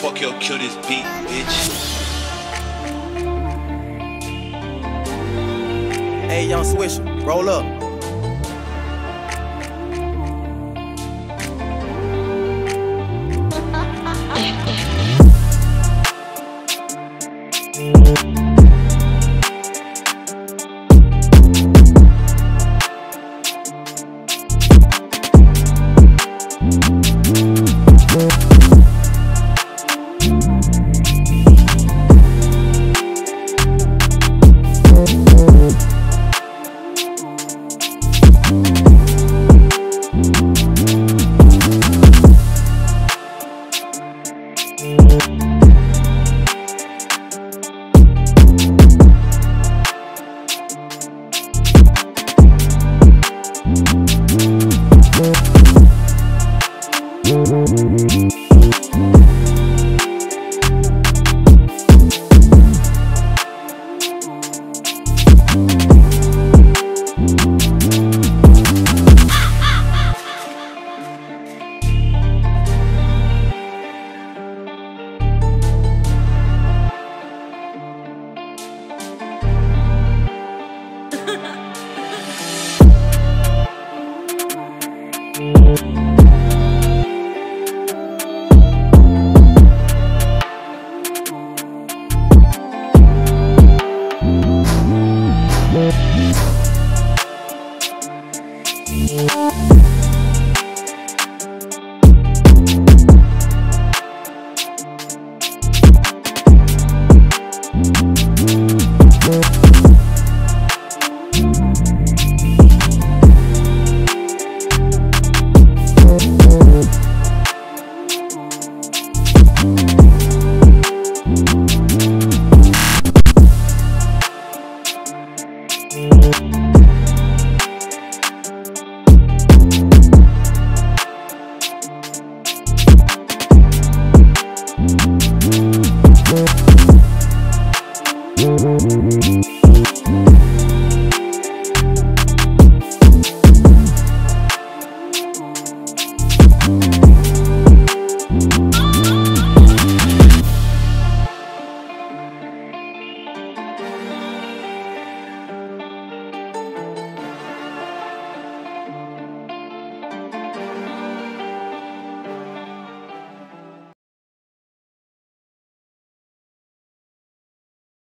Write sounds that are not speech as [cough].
Fuck your kill this beat, bitch. Hey, young Swisher, roll up. [laughs] Thank